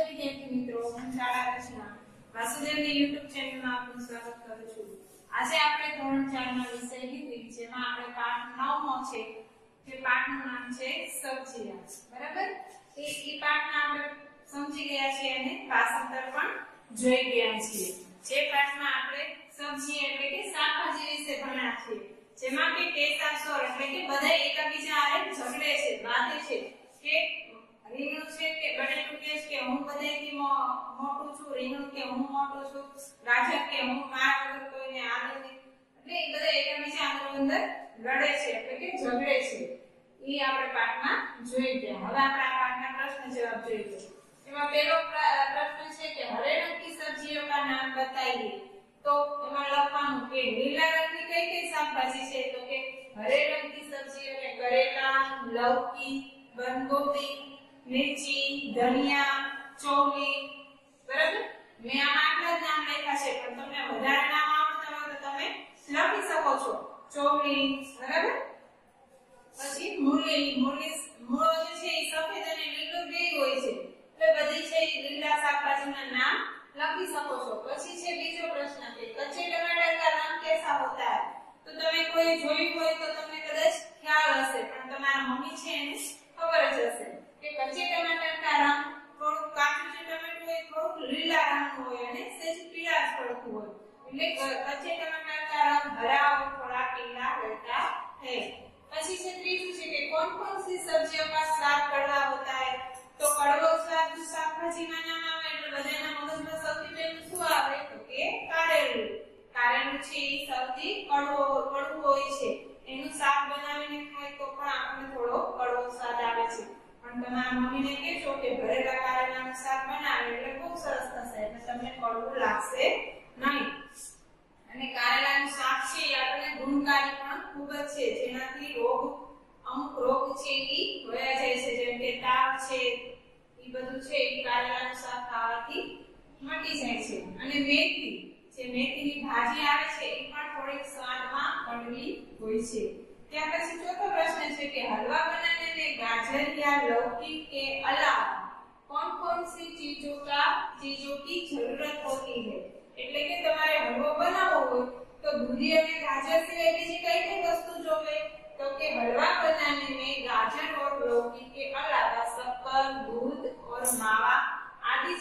વિદ્યાર્થી મિત્રો હું છું. આજે આપણે ધોરણ 4 ના વિષય હિન્દી જેમાં આપણે પાઠ 9 મો છે, જે પાઠનું નામ આપણે સમજી એટલે કે શાકભાજી વિશે ભણ્યા છીએ. જેમાં કે એટલે કે બધા એકબીજા હારે ઝઘડે છે બાધે છે કે રીંગણું છે કે બટેટું કે છે કે હું બધાયથી મો- મોટું છું રીંગણું કે હું રાજકીય હું માર વગર કોઈને આનંદિત એટલે એ બધા એકબીજા અંદર અંદર લડે છે, એટલે કે ઝઘડે છે. એ આપણે પાઠમાં જોઈ ગયા. હવે આપણે આ પાઠના પ્રશ્ન જવાબ જોઈએ એમાં પહેલો પ્રશ્ન છે કે હરેણક કી સબ્જીઓ કા નામ બતાઈએ તો એમાં લખવાનું કે લીલા રંગની કઈ કઈ શાકભાજી છે? તો કે હરે રંગ રંગની સબ્જી એટલે કરેલા લૌકી બંદગોબી મિર્ચી, ધનિયા, ચોલી તો તમે કોઈ જોયું હોય તો તમને કદાચ ખ્યાલ હશે, પણ તમારા મમ્મી છે એને ખબર જ હશે કે કચ્ચે ટમાટર કા રંગ થોડું કાચું જે ટમેટું હોય થોડુંક લીલા રંગનું હોય અને સેજ પીળા પડતું હોય. એટલે કચ્ચે ટમાટર है। પછી છે ત્રીજું છે કે કોણ કોણ સી સબ્જીઓ સ્વાદ કડવા હોતા હે તો કડવો સ્વાદ જો શાકભાજીમાં નામ આવે એટલે બધાના મગજમાં સૌથી પહેલું શું આવે? તો કે કારેલું. કારેલું છે એ સૌથી કડવો, કડવું હોય છે. એનું શાક બનાવીને ખાય તો પણ આપણને થોડો કડવો સ્વાદ આવે છે. પણ તમારા મમ્મીને કહેશો કે ભરેલા કારેલાનું શાક બનાવે, એટલે ખૂબ સરસ થશે, એટલે તમને કડવું લાગશે છે ઈ વયા જાય છે, જેમ કે તાપ છે, ઈ બધું છે, ઈ કારેલાનું ખાવાથી મટી જાય છે. અને મેથી, જે મેથીની ભાજી આવે છે એ પણ થોડીક સ્વાદમાં કડવી હોય છે. ત્યાર પછી ચોથો પ્રશ્ન છે કે હલવા બનાને ગાજર યા લૌકી કે અલાવ, કોણ કોણ સી ચીજો કા ચીજો કી જરૂરત હોતી હે? એટલે કે તમારે હલવો બનાવવો હોય તો દૂધી અને ગાજર સિવાય બીજી કઈ કઈ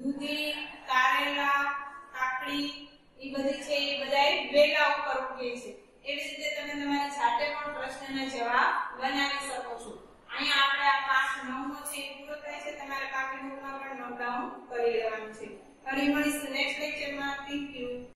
દૂધી, કારેલા, કાકડી એ બધી છે એ બધાએ વેલા ઉપર ઉગે છે. એવી રીતે તમે તમારી જાતે પણ પ્રશ્નના જવાબ બનાવી શકો છો. અહીંયા આપણે આ પાઠ નવમો છે એ પૂરો થાય છે. તમારે કાપી નોટમાં પણ નોટ ડાઉન કરી લેવાનું છે. ફરી મળીશું